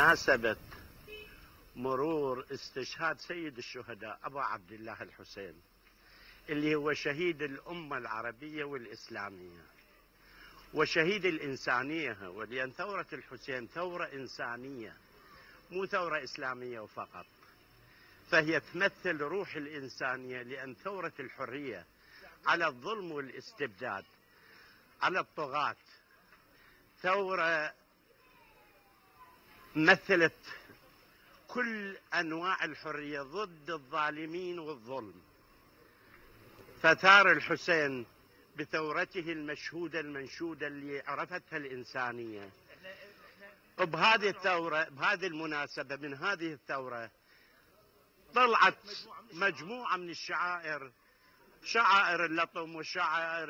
مناسبة مرور استشهاد سيد الشهداء أبو عبد الله الحسين اللي هو شهيد الأمة العربية والإسلامية وشهيد الإنسانية ولأن ثورة الحسين ثورة إنسانية مو ثورة إسلامية فقط فهي تمثل روح الإنسانية لأن ثورة الحرية على الظلم والاستبداد على الطغاة ثورة مثلت كل أنواع الحرية ضد الظالمين والظلم. فثار الحسين بثورته المشهودة المنشودة اللي عرفتها الإنسانية. بهذه الثورة بهذه المناسبة من هذه الثورة طلعت مجموعة من الشعائر شعائر اللطم وشعائر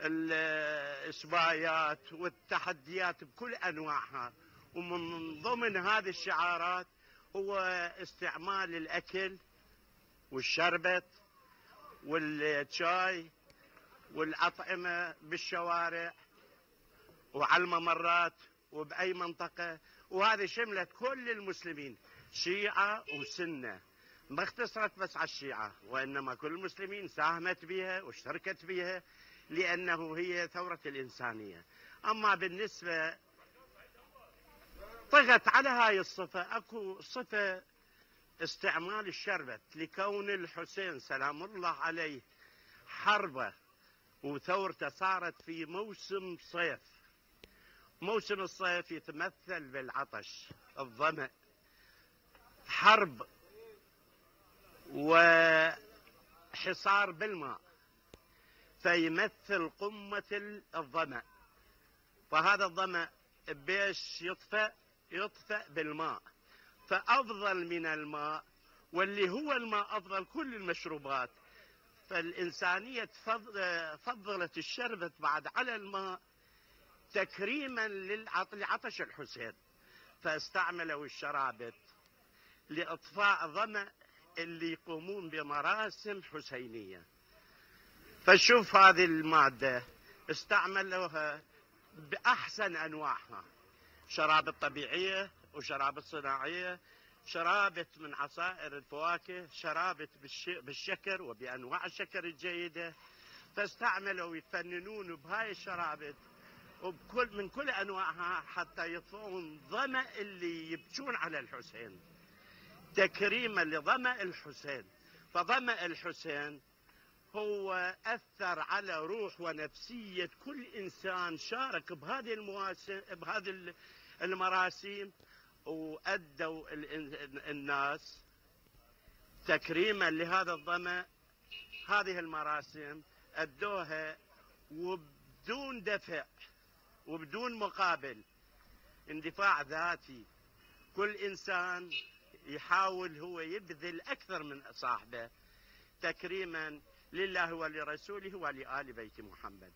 الاسبايات والتحديات بكل أنواعها. ومن ضمن هذه الشعارات هو استعمال الأكل والشربت والشاي والأطعمة بالشوارع وعلى الممرات وبأي منطقة. وهذه شملت كل المسلمين شيعة وسنة. ما اختصرت بس على الشيعة وإنما كل المسلمين ساهمت بها واشتركت بها لأنه هي ثورة الإنسانية. أما بالنسبة طغت على هاي الصفة أكو صفة استعمال الشربت لكون الحسين سلام الله عليه حربة وثورته صارت في موسم صيف. موسم الصيف يتمثل بالعطش الظمأ حرب وحصار بالماء فيمثل قمة الظمأ. فهذا الظمأ بيش يطفأ يطفأ بالماء. فأفضل من الماء واللي هو الماء أفضل كل المشروبات. فالإنسانية فضلت الشربت بعد على الماء تكريما لعطش الحسين. فاستعملوا الشرابت لإطفاء ظمأ اللي يقومون بمراسم حسينية. فشوف هذه المادة استعملوها بأحسن أنواعها. شرابة طبيعية وشرابة صناعية شرابة من عصائر الفواكه شرابة بالشكر وبأنواع الشكر الجيدة. فاستعملوا يفننون بهاي الشرابة وبكل من كل أنواعها حتى يطفون ظمأ اللي يبكون على الحسين. تكريما لظمأ الحسين. فظمأ الحسين هو أثر على روح ونفسية كل إنسان شارك بهذه المواسم بهذه المراسيم وأدوا الناس تكريما لهذا الظمأ هذه المراسم أدوها وبدون دفع وبدون مقابل. اندفاع ذاتي كل إنسان يحاول هو يبذل أكثر من صاحبه تكريما لله ولرسوله ولآل بيت محمد.